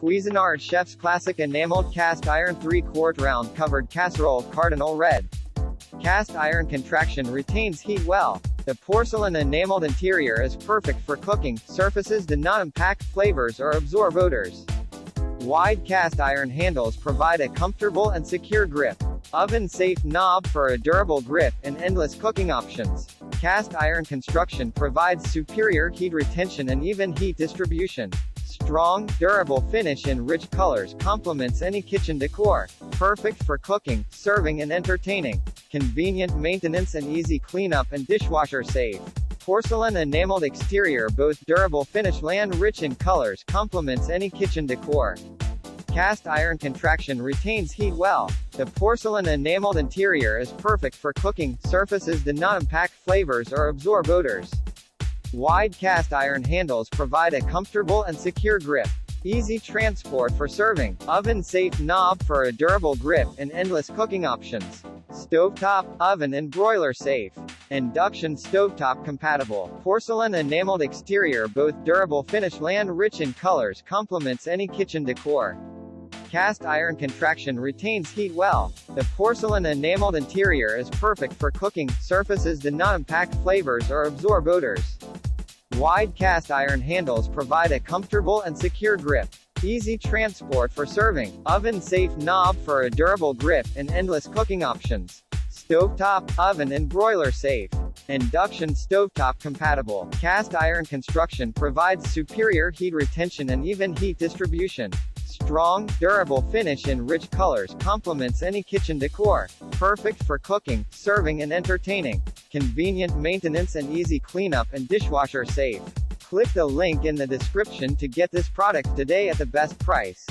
Cuisinart Chef's Classic Enameled Cast Iron 3-quart round covered casserole Cardinal Red. Cast iron contraction retains heat well. The porcelain enameled interior is perfect for cooking, surfaces do not impact flavors or absorb odors. Wide cast iron handles provide a comfortable and secure grip. Oven-safe knob for a durable grip and endless cooking options. Cast iron construction provides superior heat retention and even heat distribution. Strong, durable finish in rich colors complements any kitchen decor. Perfect for cooking, serving and entertaining. Convenient maintenance and easy cleanup and dishwasher safe. Porcelain enameled exterior both durable finish land rich in colors complements any kitchen decor. Cast iron contraction retains heat well. The porcelain enameled interior is perfect for cooking, surfaces do not impact flavors or absorb odors. Wide cast iron handles provide a comfortable and secure grip. Easy transport for serving, oven-safe knob for a durable grip and endless cooking options. Stovetop, oven and broiler safe. Induction stovetop compatible. Porcelain enameled exterior both durable finish land rich in colors complements any kitchen decor. Cast iron contraction retains heat well. The porcelain enameled interior is perfect for cooking, surfaces do not impact flavors or absorb odors. Wide cast iron handles provide a comfortable and secure grip. Easy transport for serving, oven-safe knob for a durable grip and endless cooking options. Stovetop, oven and broiler safe. Induction stovetop compatible. Cast iron construction provides superior heat retention and even heat distribution. Strong, durable finish in rich colors complements any kitchen decor. Perfect for cooking, serving and entertaining. Convenient maintenance and easy cleanup and dishwasher safe. Click the link in the description to get this product today at the best price.